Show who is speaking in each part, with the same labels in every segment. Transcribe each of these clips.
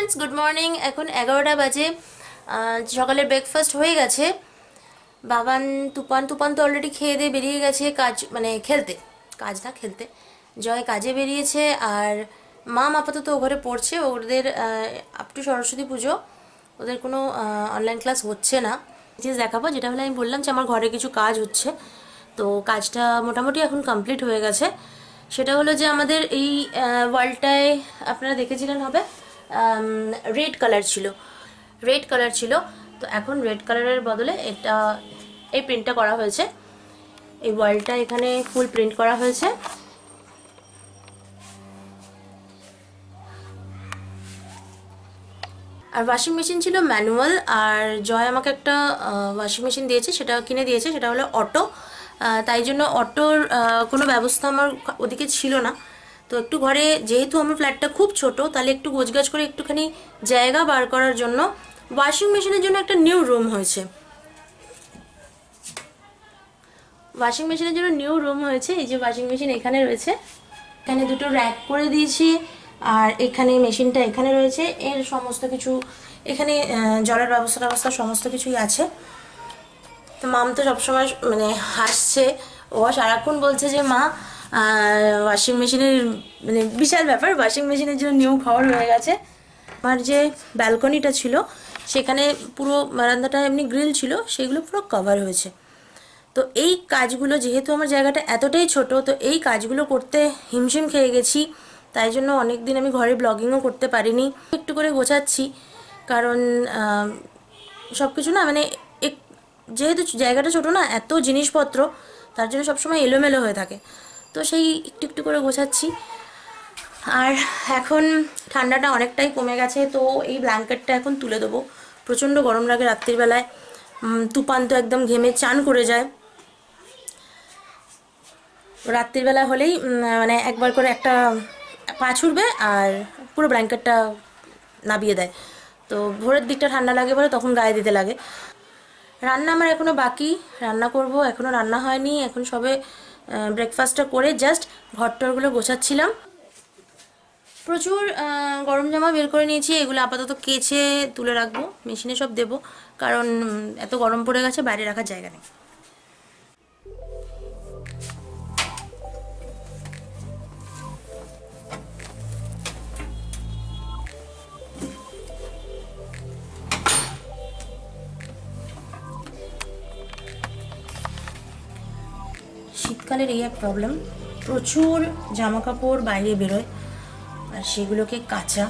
Speaker 1: Friends good morning এখন এগারোটা বাজে। সকালের ব্রেকফাস্ট হয়ে গেছে। বাবান তুপান তুপান তো অলরেডি খেয়ে দিয়ে বেরিয়ে গেছে কাজ মানে খেলতে। কাজ না, খেলতে। জয় কাজে বেরিয়েছে আর মাম আপাতত ও ঘরে পড়ছে। ওদের আপ টু সরস্বতী পুজো। ওদের কোনো অনলাইন ক্লাস হচ্ছে না। জিনিস দেখাবো। যেটা হলে আমি বললাম যে আমার ঘরে কিছু কাজ হচ্ছে। তো কাজটা মোটামুটি এখন কমপ্লিট হয়ে গেছে। সেটা হলো যে আমাদের এই ওয়ালটায় আপনারা দেখেছিলেন হবে? রেড কালার ছিল। রেড কালার ছিল, তো এখন রেড কালারের বদলে এটা, এই প্রিন্টটা করা হয়েছে। এই ওয়ালটা এখানে ফুল প্রিন্ট করা হয়েছে। আর ওয়াশিং মেশিন ছিল ম্যানুয়াল আর জয় আমাকে একটা ওয়াশিং মেশিন দিয়েছে, সেটা কিনে দিয়েছে, সেটা হলো অটো তাই জন্য অটোর কোনো ব্যবস্থা আমার ওদিকে ছিল না। তো একটু ঘরে যেহেতু আমার ফ্ল্যাটটা খুব ছোট, তাহলে একটু গোছগাছ করে একটুখানি জায়গা বার করার জন্য ওয়াশিং মেশিনের জন্য একটা নিউ রুম হয়েছে। ওয়াশিং মেশিনের জন্য নিউ রুম হয়েছে, এই যে ওয়াশিং মেশিন এখানে রয়েছে। এখানে দুটো র্যাক করে দিয়েছি, আর এখানে মেশিনটা এখানে রয়েছে, এর সমস্ত কিছু এখানে জলের ব্যবস্থা ব্যবস্থা সমস্ত কিছুই আছে। তো মাম তো সবসময় মানে হাসছে, ও সারাক্ষণ বলছে যে, মা ওয়াশিং মেশিনের মানে বিশাল ব্যাপার ওয়াশিং মেশিনের জন্য নিউ খবর হয়ে গেছে। আমার যে ব্যালকনিটা ছিল, সেখানে পুরো বারান্দাটা এমনি গ্রিল ছিল, সেগুলো পুরো কভার হয়েছে। তো এই কাজগুলো, যেহেতু আমার জায়গাটা এতটাই ছোট, তো এই কাজগুলো করতে হিমশিম খেয়ে গেছি। তাই জন্য অনেক দিন আমি ঘরে ব্লগিংও করতে পারিনি। একটু করে গোছাচ্ছি, কারণ সব কিছু না মানে যেহেতু জায়গাটা ছোট না, এত জিনিসপত্র, তার জন্য সবসময় এলোমেলো হয়ে থাকে। তো সেই একটু একটু করে গোছাচ্ছি। আর এখন ঠান্ডাটা অনেকটাই কমে গেছে, তো এই ব্ল্যাঙ্কেটটা এখন তুলে দেবো। প্রচণ্ড গরম লাগে রাত্রিবেলায়। তুফান তো একদম ঘেমে চান করে যায়। রাত্রিবেলা হলেই মানে একবার করে একটা পা ছুড়বে আর পুরো ব্ল্যাঙ্কেটটা নাবিয়ে দেয়। তো ভোরের দিকটা ঠান্ডা লাগে বলে তখন গায়ে দিতে লাগে। রান্না আমার এখনও বাকি। রান্না করব এখনও রান্না হয়নি, এখন সবে ব্রেকফাস্টটা করে জাস্ট ঘরটরগুলো গোছাচ্ছিলাম। প্রচুর গরম জামা বের করে নিয়েছি, এগুলো আপাতত কেচে তুলে রাখব, মেশিনে সব দেবো, কারণ এত গরম পড়ে গেছে, বাইরে রাখার জায়গা নেই। শীতকালের এই এক প্রবলেম প্রচুর জামা কাপড় বাইরে বেরোয়, আর সেগুলোকে কাঁচা,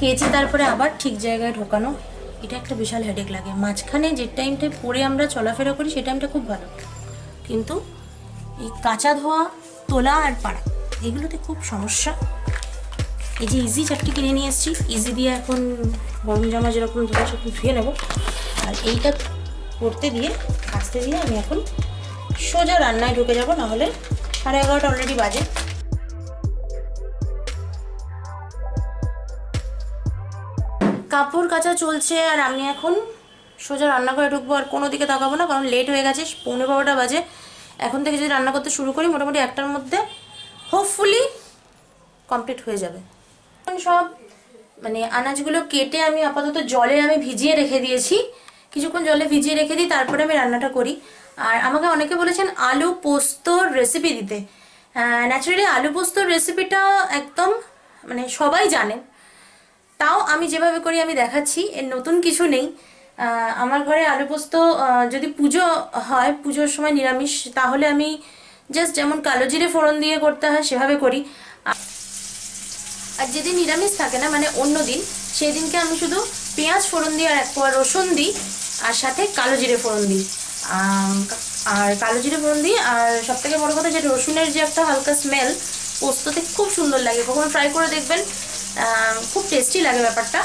Speaker 1: কেচে তারপরে আবার ঠিক জায়গায় ঢোকানো, এটা একটা বিশাল হেডেক লাগে। মাঝখানে যে টাইমটায় পরে আমরা চলাফেরা করি সেই টাইমটা খুব ভালো। কিন্তু এই কাঁচা ধোয়া, তোলা আর পাড়া, এগুলোতে খুব সমস্যা। এই যে ইজি চারটি কিনে নিয়ে এসেছি ইজি দিয়ে এখন গরম জামা যেরকম ধোয়া, সেরকম ধুয়ে নেব। আর এইটা করতে দিয়ে, কাচতে দিয়ে আমি এখন সোজা রান্নায় ঢুকে যাব, নাহলে সাড়ে এগারোটা অলরেডি বাজে। কাপড় কাচা চলছে আর আমি এখন সোজা রান্না করে ঢুকবো আর কোনো দিকে তাকাবো না, কারণ লেট হয়ে গেছে, পৌনে বারোটা বাজে। এখন থেকে যদি রান্না করতে শুরু করি, মোটামুটি একটার মধ্যে হোপফুলি কমপ্লিট হয়ে যাবে। এখন সব মানে আনাজগুলো কেটে আমি আপাতত জলে আমি ভিজিয়ে রেখে দিয়েছি। কিছুক্ষণ জলে ভিজিয়ে রেখে দিই, তারপরে আমি রান্নাটা করি। আর আমাকে অনেকে বলেছেন আলু পোস্তর রেসিপি দিতে। ন্যাচারালি আলু পোস্তর রেসিপিটা একদম মানে সবাই জানেন। তাও আমি যেভাবে করি আমি দেখাচ্ছি, এর নতুন কিছু নেই। আমার ঘরে আলু পোস্ত যদি পুজো হয়, পুজোর সময় নিরামিষ, তাহলে আমি জাস্ট যেমন কালো জিরে ফোড়ন দিয়ে করতে হয়, সেভাবে করি। আর- যেদিন নিরামিষ থাকে না মানে অন্য দিন সেই দিনকে আমি শুধু পেঁয়াজ ফোড়ন দিই আর এক রসুন দিই, আর সাথে কালো জিরে ফোড়ন দিই। আর কালো জিরে ফোড়ন দিই আর সব থেকে বড় কথা যে রসুনের যে একটা হালকা স্মেল পোস্ততে খুব সুন্দর লাগে। কখনো ফ্রাই করে দেখবেন খুব টেস্টি লাগে ব্যাপারটা।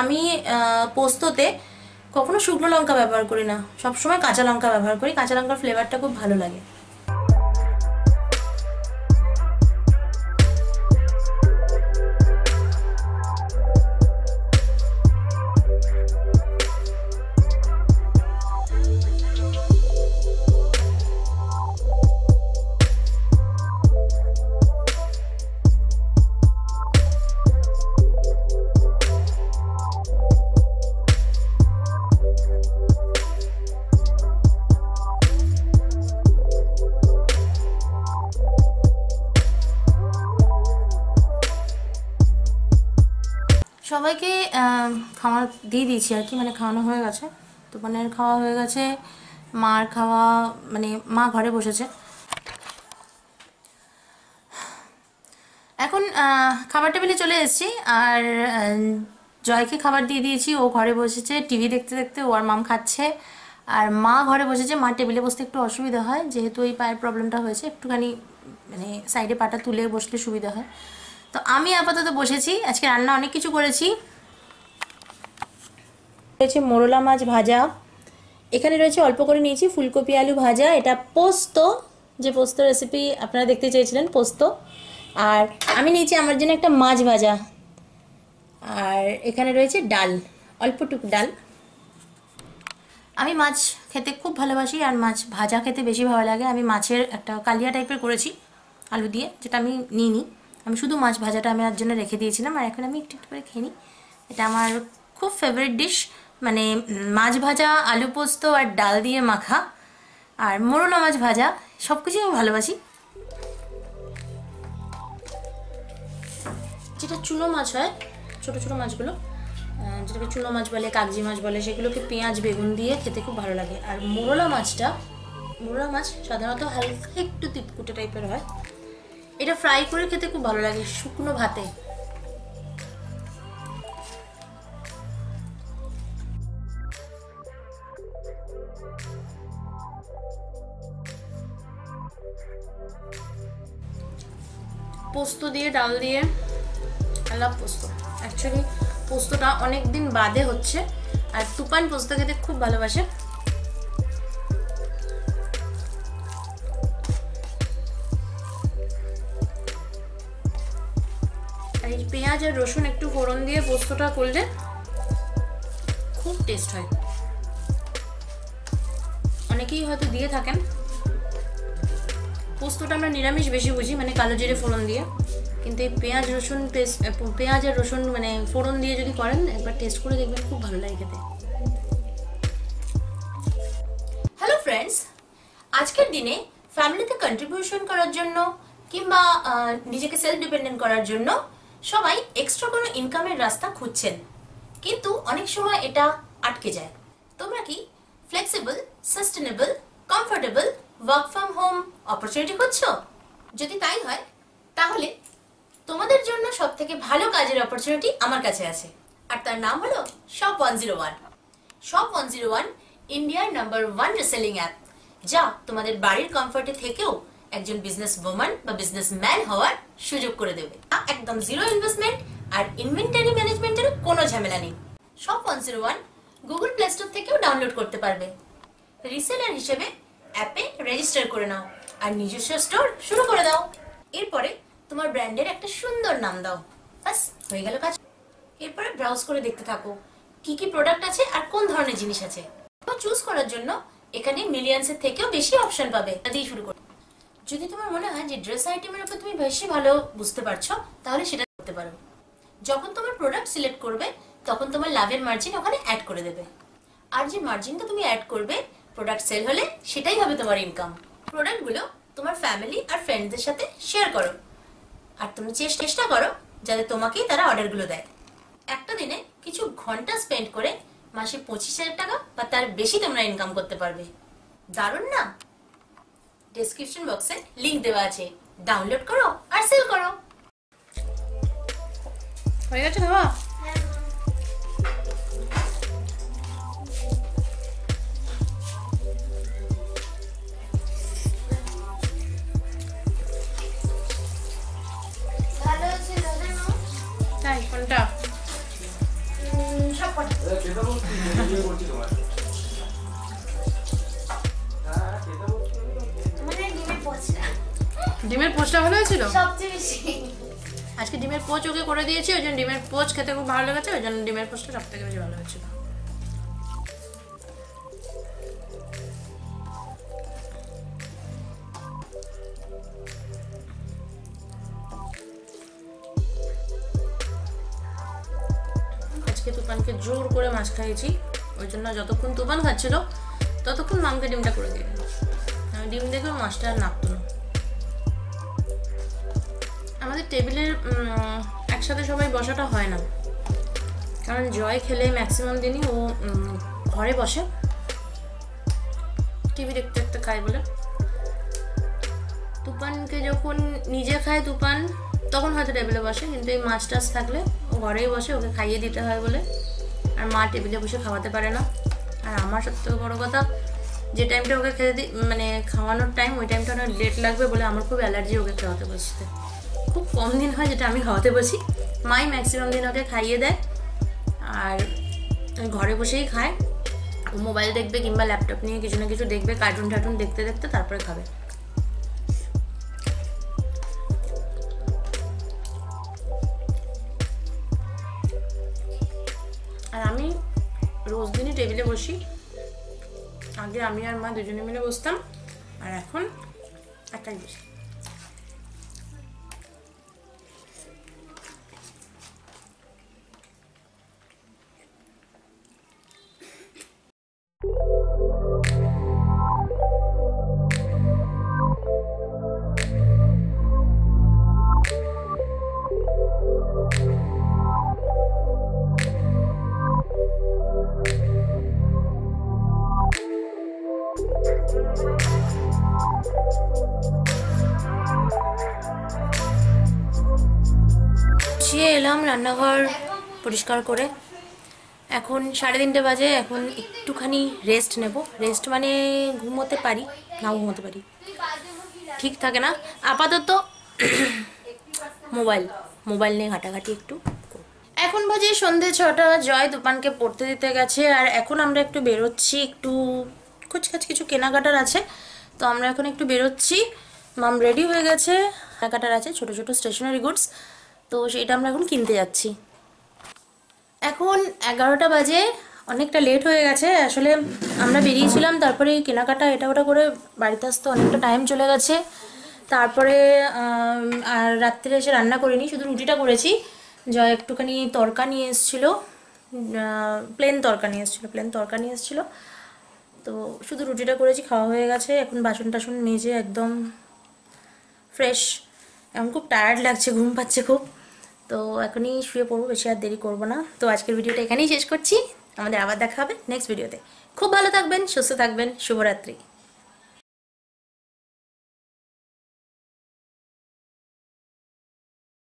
Speaker 1: আমি পোস্ততে কখনো শুকনো লঙ্কা ব্যবহার করি না। সবসময় কাঁচা লঙ্কা ব্যবহার করি, কাঁচা লঙ্কার ফ্লেভারটা খুব ভালো লাগে। খাওয়া দিয়ে দিয়েছি আর কি মানে খাওয়ানো হয়ে গেছে। তো তুফানের খাওয়া হয়ে গেছে, মার খাওয়া মানে মা ঘরে বসেছে। এখন খাবার টেবিলে চলে এসেছি আর জয়কে খাবার দিয়ে দিয়েছি, ও ঘরে বসেছে, টিভি দেখতে দেখতে ও আর মাম খাচ্ছে। আর মা ঘরে বসেছে মা টেবিলে বসতে একটু অসুবিধা হয়, যেহেতু এই পায়ের প্রবলেমটা হয়েছে, একটুখানি মানে সাইডে পাটা তুলে বসলে সুবিধা হয়। তো আমি আপাতত বসেছি, আজকে রান্না অনেক কিছু করেছি। রয়েছে মোরলা মাছ ভাজা। এখানে রয়েছে অল্প করে নিয়েছি ফুলকপি আলু ভাজা। এটা পোস্ত, যে পোস্ত রেসিপি আপনারা দেখতে চেয়েছিলেন, পোস্ত। আর আমি নিয়েছি আমার জন্য একটা মাছ ভাজা। আর এখানে রয়েছে ডাল অল্পটুকু ডাল। আমি মাছ খেতে খুব ভালোবাসি আর মাছ ভাজা খেতে বেশি ভালো লাগে। আমি মাছের একটা কালিয়া টাইপের করেছি আলু দিয়ে, যেটা আমি নিইনি। আমি শুধু মাছ ভাজাটা আমি আর জন্য রেখে দিয়েছিলাম আর এখন আমি একটু একটু করে খেয়ে নিই। এটা আমার খুব ফেভারিট ডিশ মানে মাছ ভাজা, আলু পোস্ত আর ডাল দিয়ে মাখা আর মোরলা মাছ ভাজা সব কিছুই আমি ভালোবাসি। যেটা চুনো মাছ হয়, ছোট ছোট মাছগুলো যেটাকে চুনো মাছ বলে, কাগজি মাছ বলে, সেগুলোকে পেঁয়াজ, বেগুন দিয়ে খেতে খুব ভালো লাগে। আর মোরলা মাছটা, মোরলা মাছ সাধারণত হালকা একটু তিতকুটে টাইপের হয়। এটা ফ্রাই করে খেতে খুব ভালো লাগে, শুকনো ভাতে। পোস্ত দিয়ে, ডাল দিয়ে। love পোস্ত। অ্যাকচুয়ালি পোস্তটা অনেক বাদে হচ্ছে। আর তুপান পোস্ত খেতে খুব ভালোবাসে। এই পেঁয়াজ আর রসুন একটু ফোড়ন দিয়ে পোস্তটা করলে খুব টেস্ট হয়। অনেকেই হয়তো দিয়ে থাকেন। পোস্তটা আমরা নিরামিষ বেশি বুঝি মানে কালো জিরে ফোড়ন দিয়ে। কিন্তু এই পেঁয়াজ, রসুন পেঁয়াজ আর রসুন মানে ফোড়ন দিয়ে যদি করেন, একবার টেস্ট করে দেখবেন, খুব ভালো লাগে খেতে। হ্যালো ফ্রেন্ডস আজকের দিনে ফ্যামিলিতে কন্ট্রিবিউশন করার জন্য কিংবা নিজেকে সেলফ ডিপেন্ডেন্ট করার জন্য সবাই এক্সট্রা কোনো ইনকামের রাস্তা খুঁজছেন। কিন্তু অনেক সময় এটা আটকে যায়। তোমরা কি flexible sustainable comfortable work from home opportunity খুঁজছো? যদি তাই হয়, তাহলে তোমাদের জন্য সব থেকে ভালো কাজের অপরচুনিটি আমার কাছে আছে। আর তার নাম হলো shop one zero one shop one zero one ইন্ডিয়ার নাম্বার ওয়ান রিসেলিং অ্যাপ যা তোমাদের বাড়ির কমফর্টে থেকেও একজন বিজনেস ওম্যান বা বিজনেস ম্যান হওয়ার সুযোগ করে দেবে। একদম জিরো ইনভেস্টমেন্ট আর ইনভেন্টারি ম্যানেজমেন্টের কোনো ঝামেলা নেই। Shop one zero one Google Play Store থেকেও ডাউনলোড করতে পারবে। রিসেলার হিসেবে অ্যাপে রেজিস্টার করে নাও আর নিজস্ব স্টোর শুরু করে দাও। এরপরে তোমার ব্র্যান্ডের একটা সুন্দর নাম দাও। বাস হয়ে গেল কাজ। এরপরে ব্রাউজ করে দেখতে থাকো কি কি প্রোডাক্ট আছে আর কোন ধরনের জিনিস আছে। চুজ করার জন্য এখানে মিলিয়ন্সের থেকেও বেশি অপশন পাবে। দিয়ে শুরু করো। যদি তোমার মনে হয় যে ড্রেস আইটেমের উপর তুমি বেশি ভালো বুঝতে পারছ, তাহলে সেটা করতে পারো। যখন তোমার প্রোডাক্ট সিলেক্ট করবে, তখন তোমার লাভের মার্জিন ওখানে অ্যাড করে দেবে। আর যে মার্জিনটা তুমি অ্যাড করবে প্রোডাক্ট সেল হলে সেটাই হবে তোমার ইনকাম প্রোডাক্টগুলো তোমার ফ্যামিলি আর ফ্রেন্ডসদের সাথে শেয়ার করো। আর তুমি চেষ্টা করো যাতে তোমাকেই তারা অর্ডারগুলো দেয়। একটা দিনে কিছু ঘণ্টা স্পেন্ড করে মাসে পঁচিশ হাজার টাকা বা তার বেশি তোমরা ইনকাম করতে পারবে। দারুণ না? ডেসক্রিপশন বক্সে লিংক দেওয়া আছে। ডাউনলোড করো আর সেল করো। হয়ে গেছে বাবা?
Speaker 2: পোচটা সবচেয়ে বেশি
Speaker 1: আজকে ডিমের পোচ ওকে করে দিয়েছি ওই জন্য ডিমের পোচ খেতে খুব ভালো লেগেছে ওই জন্য ডিমের পোচটা সব থেকে বেশি ভালো হয়েছিল। আজকে তুফানকে জোর করে মাছ খাইয়েছি ওই জন্য যতক্ষণ তুফান খাচ্ছিল ততক্ষণ মামকে ডিমটা করে দিয়ে আমি ডিম দেখে মাছটা আর নাপতো না। আমাদের টেবিলের একসাথে সবাই বসাটা হয় না। কারণ জয় খেলে ম্যাক্সিমাম দিনই ও ঘরে বসে। টিভি দেখতে দেখতে খায় বলে। তুপানকে যখন নিজে খায় তুপান তখন হয়তো টেবিলে বসে, কিন্তু এই মাছ টাছ থাকলে ও ঘরেই বসে, ওকে খাইয়ে দিতে হয় বলে। আর মা টেবিলে বসে খাওয়াতে পারে না। আর আমার সবথেকে বড় কথা, যে টাইমটা ওকে খেতে দিই মানে খাওয়ানোর টাইম ওই টাইমটা অনেক লেট লাগবে বলে আমার খুব অ্যালার্জি ওকে খাওয়াতে বসতে। খুব কম দিন হয় যেটা আমি খাওয়াতে বসি। মাই ম্যাক্সিমাম দিন ওকে খাইয়ে দেয় আর ঘরে বসেই খায়। মোবাইল দেখবে কিংবা ল্যাপটপ নিয়ে কিছু না কিছু দেখবে কার্টুন টার্টুন দেখতে দেখতে তারপরে খাবে। আর আমি রোজ দিনই টেবিলে বসি। আগে আমি আর মা দুজনে মিলে বসতাম, আর এখন একাই বসি। রান্নাঘর পরিষ্কার করে এখন সাড়ে তিনটে বাজে, এখন একটুখানি রেস্ট নেব। রেস্ট মানে ঘুমোতে পারি, নাও ঘুমোতে পারি। ঠিক থাকে না? আপাতত মোবাইল মোবাইল নিয়ে ঘাটাঘাটি একটু এখন বাজে সন্ধে ছটা, জয় দোকানকে পড়তে দিতে গেছে, আর এখন আমরা একটু বেরোচ্ছি, একটু কুচকাচ কিছু কেনাকাটার আছে। তো আমরা এখন একটু বেরোচ্ছি। মাম রেডি হয়ে গেছে, কেনাকাটার আছে, ছোট ছোট স্টেশনারি গুডস তো সেটা আমরা এখন কিনতে যাচ্ছি। এখন এগারোটা বাজে, অনেকটা লেট হয়ে গেছে। আসলে আমরা বেরিয়েছিলাম, তারপরে কেনাকাটা এটা ওটা করে বাড়িতে আসতে অনেকটা টাইম চলে গেছে। তারপরে আর রাত্রে এসে রান্না করিনি, শুধু রুটিটা করেছি। জয় একটুখানি তরকা নিয়ে এসেছিল। প্লেন তরকা নিয়ে এসেছিল প্লেন তরকা নিয়ে এসেছিল। তো শুধু রুটিটা করেছি, খাওয়া হয়ে গেছে। এখন বাসন টাসন মেজে একদম ফ্রেশ এখন খুব টায়ার্ড লাগছে, ঘুম পাচ্ছে খুব। তো এখনই শুয়ে পড়ব, বেশি আর দেরি করব না। তো আজকের ভিডিওটা এখানেই শেষ করছি। আমাদের আবার দেখা হবে নেক্সট ভিডিওতে খুব ভালো থাকবেন, সুস্থ থাকবেন, শুভরাত্রি।